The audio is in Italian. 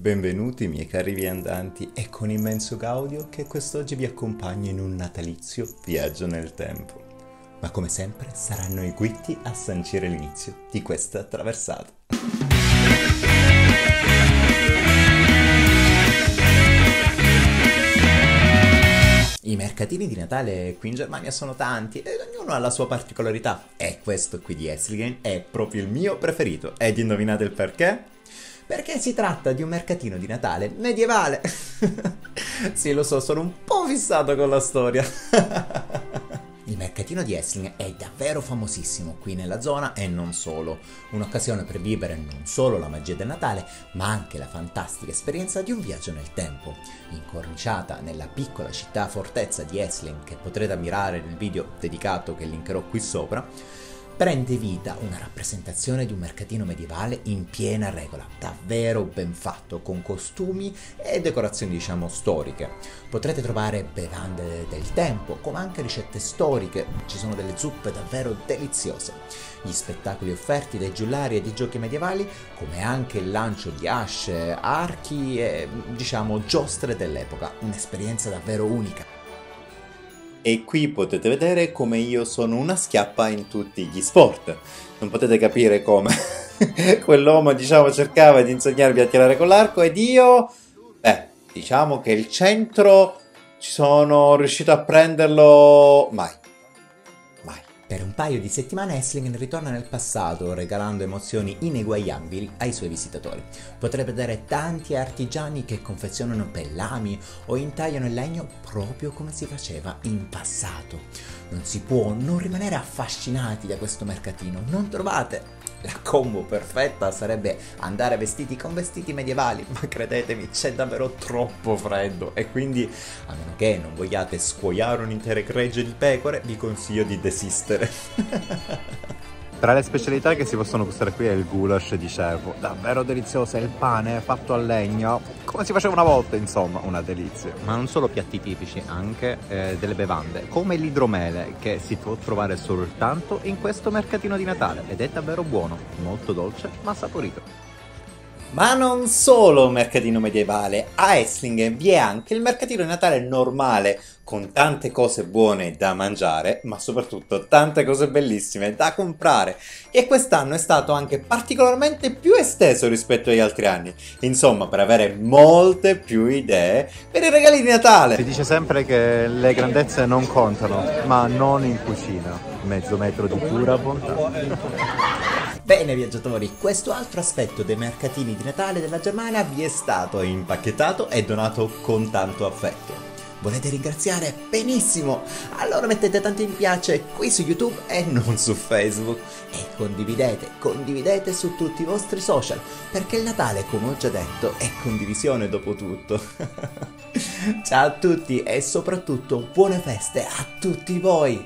Benvenuti miei cari viandanti, è con immenso gaudio che quest'oggi vi accompagno in un natalizio viaggio nel tempo. Ma come sempre saranno i guitti a sancire l'inizio di questa traversata. I mercatini di Natale qui in Germania sono tanti e ognuno ha la sua particolarità. E questo qui di Esslingen è proprio il mio preferito. Ed indovinate il perché? Perché si tratta di un mercatino di Natale medievale. sì, lo so, sono un po' fissato con la storia. Il mercatino di Essling è davvero famosissimo qui nella zona e non solo. Un'occasione per vivere non solo la magia del Natale, ma anche la fantastica esperienza di un viaggio nel tempo. Incorniciata nella piccola città fortezza di Essling, che potrete ammirare nel video dedicato che linkerò qui sopra, prende vita una rappresentazione di un mercatino medievale in piena regola, davvero ben fatto, con costumi e decorazioni diciamo storiche. Potrete trovare bevande del tempo, come anche ricette storiche, ci sono delle zuppe davvero deliziose. Gli spettacoli offerti dai giullari e dei giochi medievali, come anche il lancio di asce, archi e diciamo giostre dell'epoca, un'esperienza davvero unica. E qui potete vedere come io sono una schiappa in tutti gli sport. Non potete capire come quell'uomo, diciamo, cercava di insegnarvi a tirare con l'arco ed io... Beh, diciamo che il centro ci sono riuscito a prenderlo mai. Per un paio di settimane Esslingen ritorna nel passato, regalando emozioni ineguagliabili ai suoi visitatori. Potrete vedere tanti artigiani che confezionano pellami o intagliano il legno proprio come si faceva in passato. Non si può non rimanere affascinati da questo mercatino, non trovate la combo perfetta sarebbe andare vestiti con vestiti medievali, ma credetemi c'è davvero troppo freddo e quindi a meno che non vogliate scuoiare un intero gregge di pecore vi consiglio di desistere. Tra le specialità che si possono gustare qui è il goulash di cervo, davvero delizioso, è il pane fatto a legno, come si faceva una volta, insomma, una delizia. Ma non solo piatti tipici, anche eh, delle bevande, come l'idromele, che si può trovare soltanto in questo mercatino di Natale ed è davvero buono, molto dolce ma saporito. Ma non solo mercatino medievale, a Esslingen vi è anche il mercatino di Natale normale, con tante cose buone da mangiare, ma soprattutto tante cose bellissime da comprare. E quest'anno è stato anche particolarmente più esteso rispetto agli altri anni. Insomma, per avere molte più idee per i regali di Natale. Si dice sempre che le grandezze non contano, ma non in cucina. Mezzo metro di pura bontà. Bene viaggiatori, questo altro aspetto dei mercatini di Natale della Germania vi è stato impacchettato e donato con tanto affetto. Volete ringraziare? Benissimo! Allora mettete tanti mi piace qui su YouTube e non su Facebook. E condividete, condividete su tutti i vostri social, perché il Natale, come ho già detto, è condivisione dopo tutto. Ciao a tutti e soprattutto buone feste a tutti voi!